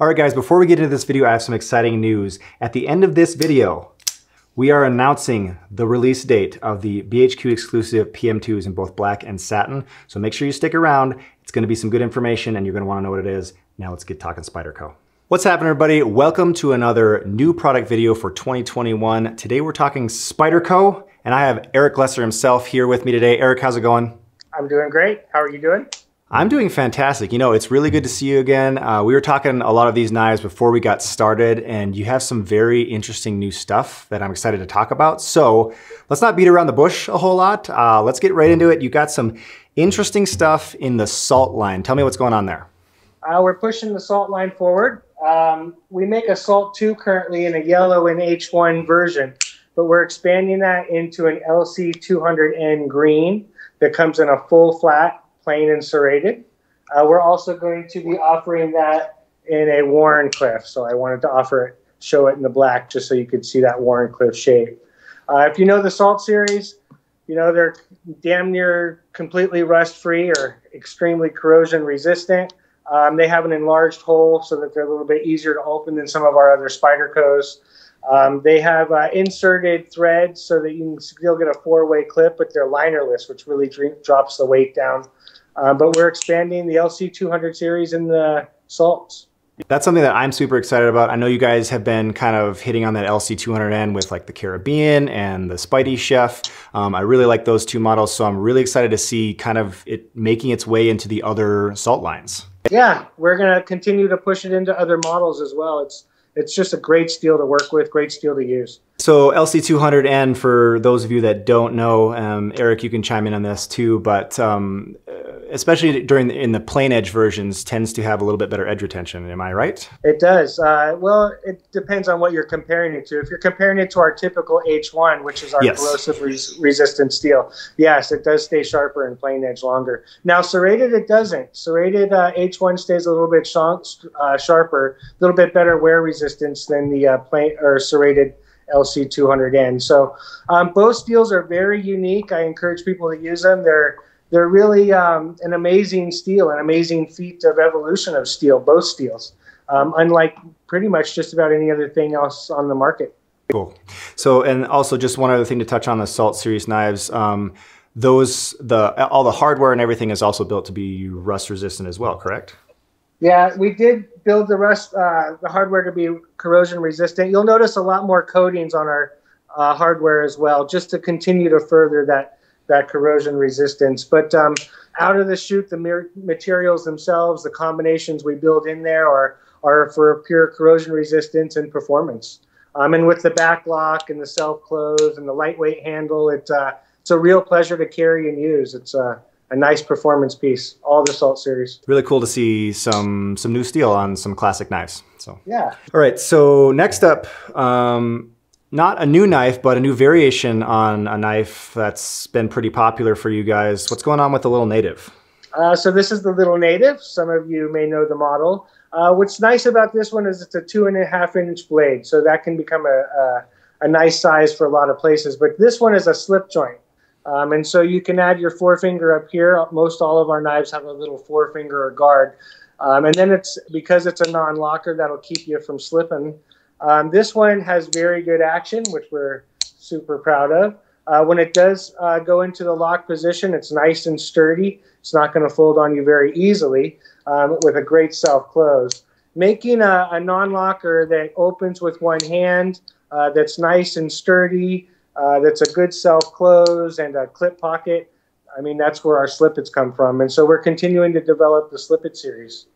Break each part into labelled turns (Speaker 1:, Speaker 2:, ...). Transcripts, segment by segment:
Speaker 1: All right, guys, before we get into this video, I have some exciting news. At the end of this video, we are announcing the release date of the BHQ exclusive PM2s in both black and satin. So make sure you stick around. It's gonna be some good information and you're gonna wanna know what it is. Now let's get talking Spyderco. What's happening everybody? Welcome to another new product video for 2021. Today we're talking Spyderco and I have Eric Glesser himself here with me today. Eric, how's it going?
Speaker 2: I'm doing great. How are you doing?
Speaker 1: I'm doing fantastic. You know, it's really good to see you again. Uh, we were talking a lot of these knives before we got started, and you have some very interesting new stuff that I'm excited to talk about. So let's not beat around the bush a whole lot. Uh, let's get right into it. You got some interesting stuff in the salt line. Tell me what's going on there.
Speaker 2: Uh, we're pushing the salt line forward. Um, we make a salt 2 currently in a yellow and H1 version, but we're expanding that into an LC200N green that comes in a full flat plain and serrated. Uh, we're also going to be offering that in a Wharncliffe. So I wanted to offer it, show it in the black just so you could see that Wharncliffe shape. Uh, if you know the Salt series, you know they're damn near completely rust free or extremely corrosion resistant. Um, they have an enlarged hole so that they're a little bit easier to open than some of our other Spydercos. Um, they have uh, inserted threads so that you can still get a four-way clip, but they're linerless, which really drops the weight down. Uh, but we're expanding the LC200 series in the salts.
Speaker 1: That's something that I'm super excited about. I know you guys have been kind of hitting on that LC200N with like the Caribbean and the SpydieChef. Um, I really like those two models, so I'm really excited to see kind of it making its way into the other salt lines.
Speaker 2: Yeah, we're gonna continue to push it into other models as well. It's it's just a great steel to work with, great steel to use.
Speaker 1: So LC200N, for those of you that don't know, um, Eric, you can chime in on this too, but um, especially during the, in the plain edge versions, tends to have a little bit better edge retention. Am I right?
Speaker 2: It does. Uh, well, it depends on what you're comparing it to. If you're comparing it to our typical H1, which is our yes. corrosive res resistant steel, yes, it does stay sharper in plain edge longer. Now, serrated, it doesn't. Serrated uh, H1 stays a little bit sh uh, sharper, a little bit better wear resistance than the uh, plain or serrated LC200N. So um, both steels are very unique. I encourage people to use them. They're they're really um, an amazing steel, an amazing feat of evolution of steel, both steels, um, unlike pretty much just about any other thing else on the market.
Speaker 1: Cool. So, and also just one other thing to touch on the Salt Series knives. Um, those, the all the hardware and everything is also built to be rust resistant as well, correct?
Speaker 2: Yeah, we did build the rust, uh, the hardware to be corrosion resistant. You'll notice a lot more coatings on our uh, hardware as well, just to continue to further that that corrosion resistance. But um, out of the chute, the materials themselves, the combinations we build in there are are for pure corrosion resistance and performance. Um, and with the back lock and the self close and the lightweight handle, it, uh, it's a real pleasure to carry and use. It's uh, a nice performance piece. All the Salt series.
Speaker 1: Really cool to see some some new steel on some classic knives. So
Speaker 2: yeah.
Speaker 1: All right. So next up, um, not a new knife, but a new variation on a knife that's been pretty popular for you guys. What's going on with the Little Native?
Speaker 2: Uh, so this is the Little Native. Some of you may know the model. Uh, what's nice about this one is it's a two and a half inch blade, so that can become a, a, a nice size for a lot of places. But this one is a slip joint. Um, and so you can add your forefinger up here. Most all of our knives have a little forefinger or guard. Um, and then it's because it's a non-locker that'll keep you from slipping. Um, this one has very good action, which we're super proud of. Uh, when it does uh, go into the lock position, it's nice and sturdy. It's not going to fold on you very easily um, with a great self-close. Making a, a non-locker that opens with one hand, uh, that's nice and sturdy, uh, that's a good self-close and a clip pocket. I mean, that's where our slippits come from. And so we're continuing to develop the slippit series.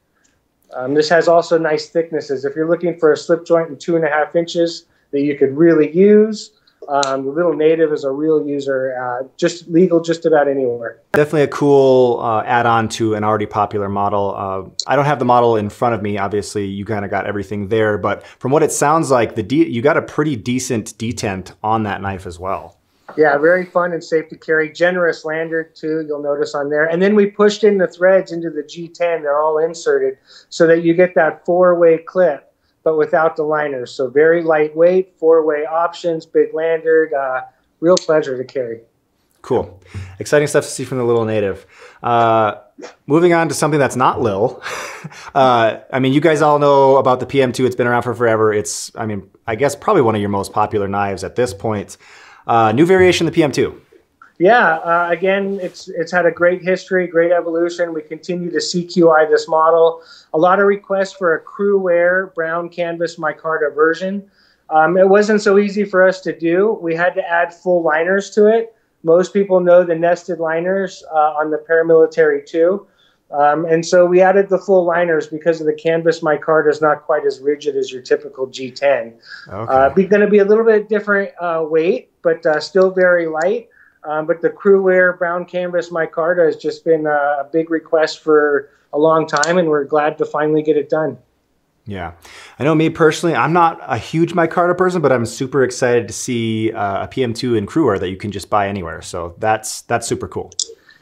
Speaker 2: Um, this has also nice thicknesses. If you're looking for a slip joint in two and a half inches that you could really use, um, the Little Native is a real user, uh, just legal just about anywhere.
Speaker 1: Definitely a cool uh, add-on to an already popular model. Uh, I don't have the model in front of me. Obviously, you kind of got everything there, but from what it sounds like, the you got a pretty decent detent on that knife as well.
Speaker 2: Yeah, very fun and safe to carry. Generous lander too, you'll notice on there. And then we pushed in the threads into the G10. They're all inserted so that you get that four-way clip but without the liners. So very lightweight, four-way options, big lander, uh, real pleasure to carry.
Speaker 1: Cool. Exciting stuff to see from the Little Native. Uh, moving on to something that's not Lil. Uh, I mean, you guys all know about the PM2. It's been around for forever. It's, I mean, I guess probably one of your most popular knives at this point. Uh, new variation, of the PM2.
Speaker 2: Yeah, uh, again, it's it's had a great history, great evolution. We continue to CQI this model. A lot of requests for a Cruwear brown canvas micarta version. Um, it wasn't so easy for us to do. We had to add full liners to it. Most people know the nested liners uh, on the paramilitary 2. Um, and so we added the full liners because of the canvas micarta is not quite as rigid as your typical G10. Okay. Uh, be going to be a little bit different uh, weight, but uh, still very light. Um, but the Cruwear brown canvas micarta has just been a big request for a long time, and we're glad to finally get it done.
Speaker 1: Yeah. I know me personally, I'm not a huge micarta person, but I'm super excited to see uh, a PM2 in Cruwear that you can just buy anywhere. So that's that's super cool.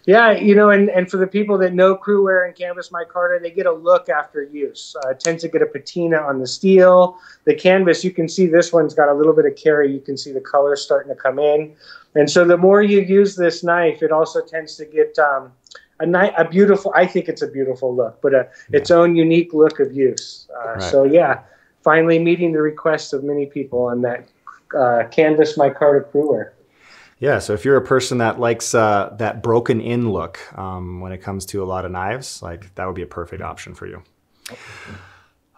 Speaker 2: Yeah, you know, and, and for the people that know Cruwear and Canvas micarta, they get a look after use. Uh, tends to get a patina on the steel. The canvas, you can see this one's got a little bit of carry. You can see the color starting to come in. And so the more you use this knife, it also tends to get um, a, ni- a beautiful, I think it's a beautiful look, but a, yeah. its own unique look of use. Uh, right. So yeah, finally meeting the requests of many people on that uh, Canvas micarta Cruwear.
Speaker 1: Yeah, so if you're a person that likes uh, that broken in look um, when it comes to a lot of knives, like that would be a perfect option for you.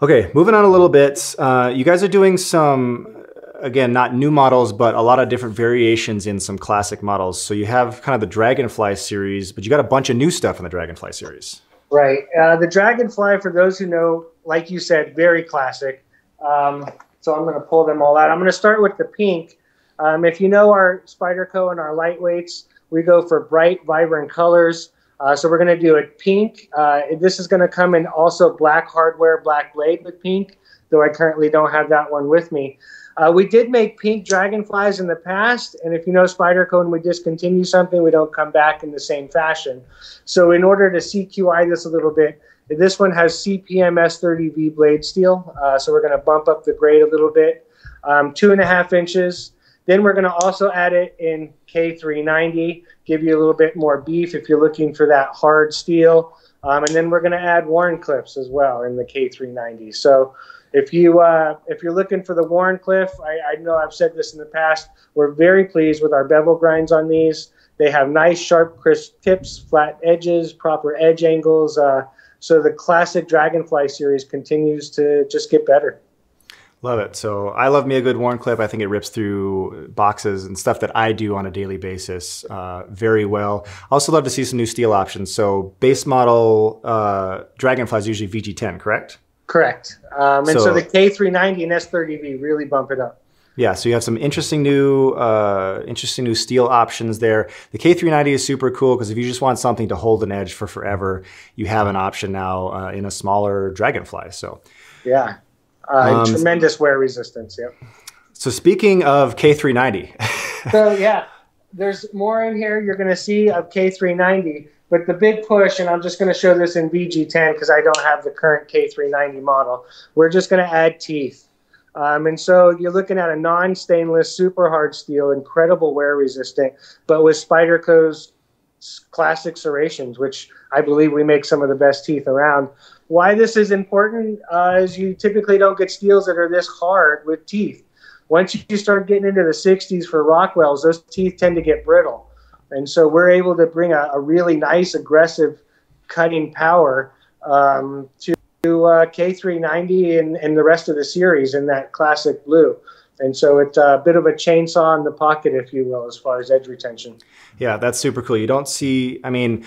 Speaker 1: Okay, moving on a little bit. Uh, you guys are doing some again, not new models, but a lot of different variations in some classic models. So you have kind of the Dragonfly series, but you got a bunch of new stuff in the Dragonfly series.
Speaker 2: Right. Uh, the Dragonfly, for those who know, like you said, very classic. Um, so I'm going to pull them all out. I'm going to start with the pink. Um, if you know our Spyderco and our lightweights, we go for bright, vibrant colors. Uh, so we're going to do it pink. Uh, this is going to come in also black hardware, black blade with pink, though I currently don't have that one with me. Uh, we did make pink dragonflies in the past, and if you know Spyderco, when we discontinue something, we don't come back in the same fashion. So in order to CQI this a little bit, this one has CPM S30V blade steel, uh, so we're going to bump up the grade a little bit, um, two and a half inches. Then we're going to also add it in K390, give you a little bit more beef if you're looking for that hard steel. Um, and then we're going to add Wharncliffes as well in the K390. So if you uh, if you're looking for the Wharncliffe, I, I know I've said this in the past. We're very pleased with our bevel grinds on these. They have nice, sharp, crisp tips, flat edges, proper edge angles. Uh, so the classic Dragonfly series continues to just get better.
Speaker 1: Love it. So I love me a good Wharncliffe. I think it rips through boxes and stuff that I do on a daily basis uh, very well. I also love to see some new steel options. So base model uh, Dragonfly is usually VG10, correct?
Speaker 2: Correct. Um, and so, so, the K390 and S30V really bump it up.
Speaker 1: Yeah, so you have some interesting new, uh, interesting new steel options there. The K390 is super cool because if you just want something to hold an edge for forever, you have an option now uh, in a smaller Dragonfly. So
Speaker 2: yeah, um, tremendous wear resistance. Yep.
Speaker 1: So speaking of K390,
Speaker 2: so yeah, there's more in here you're going to see of K390. But the big push, and I'm just going to show this in VG10 because I don't have the current K390 model, we're just going to add teeth. Um, and so you're looking at a non-stainless, super hard steel, incredible wear resistant, but with Spyderco's classic serrations, which I believe we make some of the best teeth around. Why this is important uh, is you typically don't get steels that are this hard with teeth. Once you start getting into the 60s for Rockwells, those teeth tend to get brittle. And so we're able to bring a, a really nice, aggressive cutting power um, to uh, K390 and, and the rest of the series in that classic blue. And so it's a bit of a chainsaw in the pocket, if you will, as far as edge retention.
Speaker 1: Yeah, that's super cool. You don't see, I mean,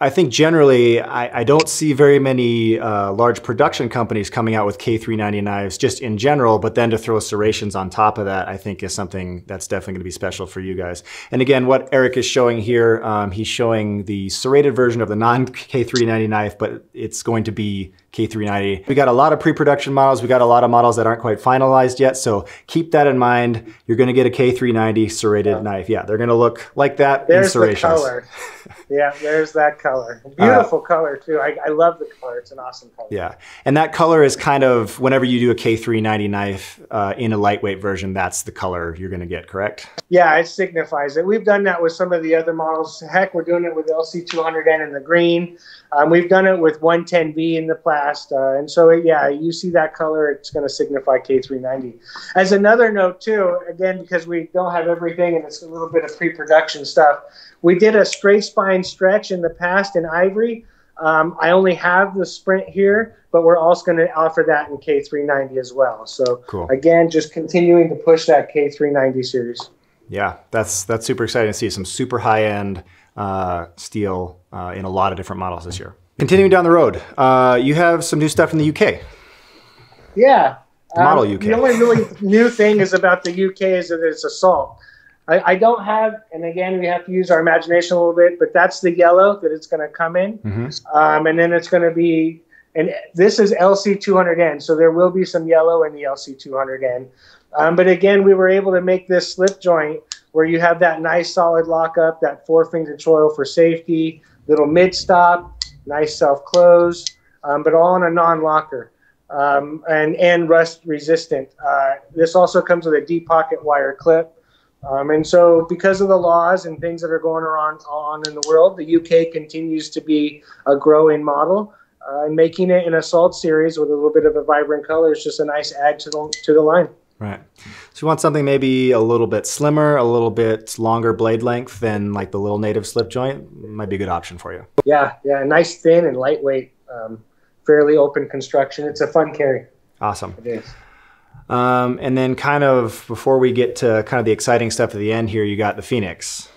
Speaker 1: I think generally I, I don't see very many uh, large production companies coming out with K390 knives just in general, but then to throw serrations on top of that, I think is something that's definitely gonna be special for you guys. And again, what Eric is showing here, um, he's showing the serrated version of the non-K390 knife, but it's going to be K390. We got a lot of pre-production models. We got a lot of models that aren't quite finalized yet. So keep that in mind. You're going to get a K390 serrated yeah. knife. Yeah, they're going to look like that
Speaker 2: There's in serrations. The color. yeah, there's that color. Beautiful uh, color too. I, I love the color. It's an awesome color.
Speaker 1: Yeah, and that color is kind of whenever you do a K390 knife uh, in a lightweight version, that's the color you're going to get. Correct?
Speaker 2: Yeah, it signifies it. We've done that with some of the other models. Heck, we're doing it with LC200N in the green. Um, we've done it with 110V in the past, uh, and so yeah, you see that color, it's going to signify K390. As another note too, again because we don't have everything and it's a little bit of pre-production stuff, we did a straight spine stretch in the past in ivory. Um, I only have the sprint here, but we're also going to offer that in K390 as well. So cool. again, just continuing to push that K390 series.
Speaker 1: Yeah, that's that's super exciting to see some super high end uh, steel uh, in a lot of different models this year. Continuing down the road, uh, you have some new stuff in the UK.
Speaker 2: Yeah.
Speaker 1: The model um, UK.
Speaker 2: The only really new thing is about the UK is that it's a Salt. I, I, don't have, and again, we have to use our imagination a little bit, but that's the yellow that it's going to come in. Mm-hmm. Um, and then it's going to be, and this is LC200N, so there will be some yellow in the LC200N. Um, but again, we were able to make this slip joint where you have that nice solid lockup, that four finger choil for safety, little mid stop, nice self close, um, but all in a non locker. Um, and, and rust resistant. Uh, this also comes with a deep pocket wire clip. Um, and so, because of the laws and things that are going on, on in the world, the UK continues to be a growing model. Uh, and making it an assault series with a little bit of a vibrant color is just a nice add to the, to the line.
Speaker 1: Right. So you want something maybe a little bit slimmer, a little bit longer blade length than like the little native slip joint might be a good option for you.
Speaker 2: Yeah, yeah, nice thin and lightweight, um, fairly open construction. It's a fun carry.
Speaker 1: Awesome. It is. Um, and then kind of before we get to kind of the exciting stuff at the end here, you got the Phoenix.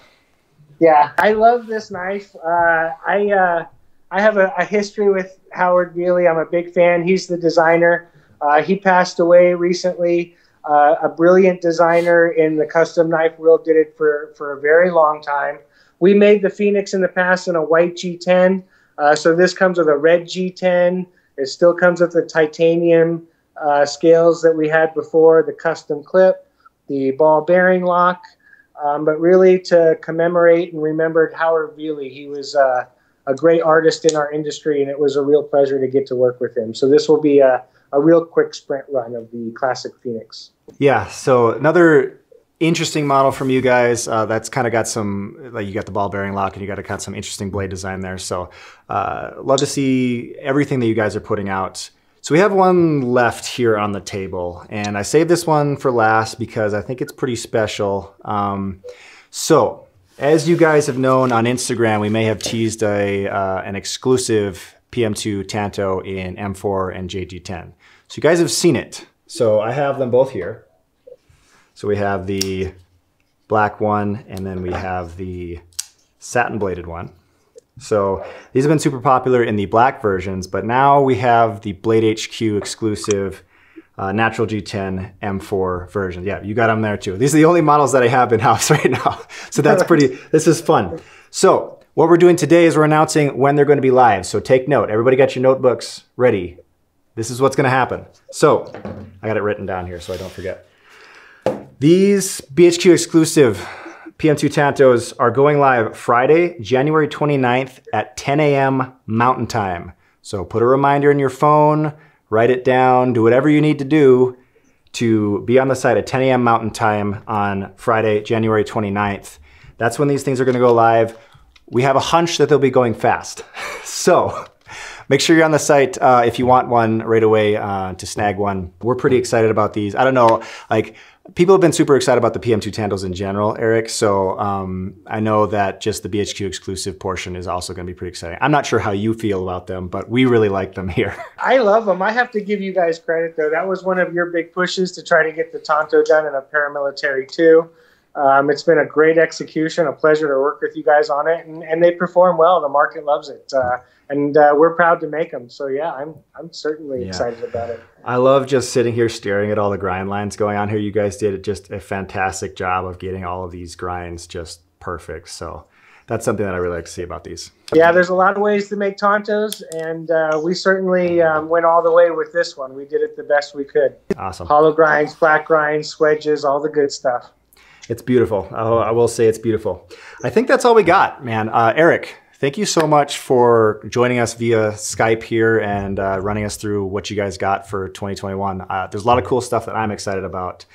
Speaker 2: Yeah, I love this knife. Uh, I uh, I have a, a, history with Howard Viele. I'm a big fan. He's the designer. Uh, he passed away recently. Uh, a brilliant designer in the custom knife world did it for, for a very long time. We made the Phoenix in the past in a white G10. Uh, so this comes with a red G10. It still comes with the titanium uh, scales that we had before, the custom clip, the ball bearing lock. Um, but really to commemorate and remember Howard Viele. He was uh, a great artist in our industry, and it was a real pleasure to get to work with him. So this will be a, a real quick sprint run of the classic Phoenix.
Speaker 1: Yeah. So another interesting model from you guys. Uh, that's kind of got some, like you got the ball bearing lock and you got, to cut some interesting blade design there. So uh, love to see everything that you guys are putting out. So we have one left here on the table and I saved this one for last because I think it's pretty special. Um, so as you guys have known on Instagram, we may have teased a, uh, an exclusive PM2 Tanto in M4 and JG10. So you guys have seen it. So I have them both here. So we have the black one and then we have the satin bladed one. So these have been super popular in the black versions, but now we have the Blade HQ exclusive uh, natural G10 M4 version. Yeah, you got them there too. These are the only models that I have in house right now. So that's pretty, this is fun. So what we're doing today is we're announcing when they're going to be live. So take note. Everybody got your notebooks ready. This is what's going to happen. So I got it written down here so I don't forget. These BHQ exclusive PM2 Tantos are going live Friday, January 29th at 10 a.m. Mountain Time. So put a reminder in your phone, write it down, do whatever you need to do to be on the site at 10 a.m. Mountain Time on Friday, January 29th. That's when these things are going to go live. We have a hunch that they'll be going fast. so make sure you're on the site uh, if you want one right away uh, to snag one. We're pretty excited about these. I don't know, like people have been super excited about the PM2 Tantos in general, Eric. So um, I know that just the BHQ exclusive portion is also going to be pretty exciting. I'm not sure how you feel about them, but we really like them here.
Speaker 2: I love them. I have to give you guys credit though. That was one of your big pushes to try to get the Tanto done in a paramilitary too. Um, it's been a great execution, a pleasure to work with you guys on it, and, and they perform well. The market loves it. Uh, and uh, we're proud to make them. So yeah, I'm I'm certainly yeah. excited about it.
Speaker 1: I love just sitting here staring at all the grind lines going on here. You guys did just a fantastic job of getting all of these grinds just perfect. So that's something that I really like to see about these.
Speaker 2: Yeah, there's a lot of ways to make Tantos, and uh, we certainly um, went all the way with this one. We did it the best we could.
Speaker 1: Awesome.
Speaker 2: Hollow grinds, flat grinds, wedges, all the good stuff.
Speaker 1: It's beautiful. I will say it's beautiful. I think that's all we got, man. Uh, Eric, thank you so much for joining us via Skype here and uh, running us through what you guys got for 2021. Uh, there's a lot of cool stuff that I'm excited about.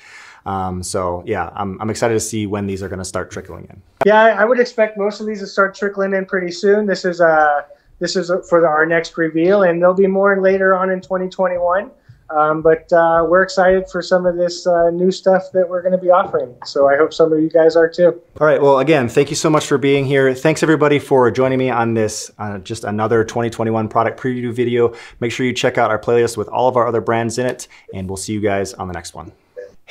Speaker 1: Um, so yeah, I'm, I'm excited to see when these are going to start trickling in.
Speaker 2: Yeah, I would expect most of these to start trickling in pretty soon. This is uh, this is for our next reveal, and there'll be more later on in 2021. Um, but uh, we're excited for some of this uh, new stuff that we're going to be offering. So I hope some of you guys are too.
Speaker 1: All right. Well, again, thank you so much for being here. Thanks everybody for joining me on this uh, just another 2021 product preview video. Make sure you check out our playlist with all of our other brands in it, and we'll see you guys on the next one.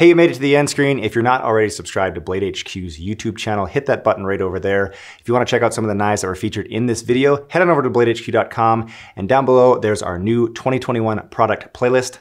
Speaker 1: Hey, you made it to the end screen. If you're not already subscribed to Blade HQ's YouTube channel, hit that button right over there. If you want to check out some of the knives that were featured in this video, head on over to bladehq.com. And down below, there's our new 2021 product playlist.